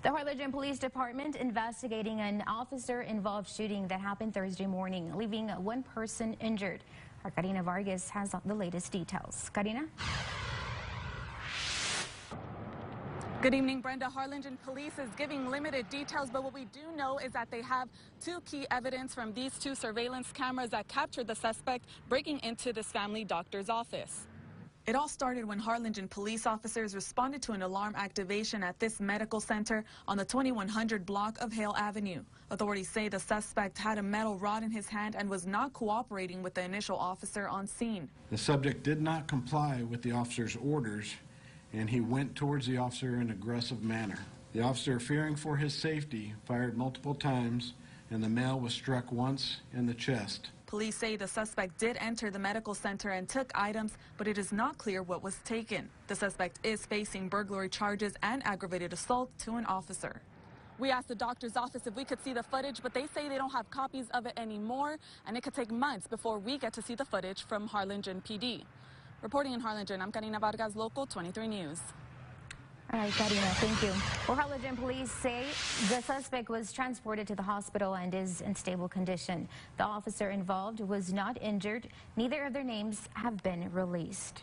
The Harlingen Police Department investigating an officer-involved shooting that happened Thursday morning, leaving one person injured. Our Karina Vargas has the latest details. Karina? Good evening, Brenda. Harlingen Police is giving limited details, but what we do know is that they have two key evidence from these two surveillance cameras that captured the suspect breaking into this family doctor's office. It all started when Harlingen police officers responded to an alarm activation at this medical center on the 2100 block of Hale Avenue. Authorities say the suspect had a metal rod in his hand and was not cooperating with the initial officer on scene. The subject did not comply with the officer's orders, and he went towards the officer in an aggressive manner. The officer, fearing for his safety, fired multiple times, and the male was struck once in the chest. Police say the suspect did enter the medical center and took items, but it is not clear what was taken. The suspect is facing burglary charges and aggravated assault to an officer. We asked the doctor's office if we could see the footage, but they say they don't have copies of it anymore, and it could take months before we get to see the footage from Harlingen PD. Reporting in Harlingen, I'm Karina Vargas, Local 23 News. All right, Karina, thank you. Well, Harlingen police say the suspect was transported to the hospital and is in stable condition. The officer involved was not injured. Neither of their names have been released.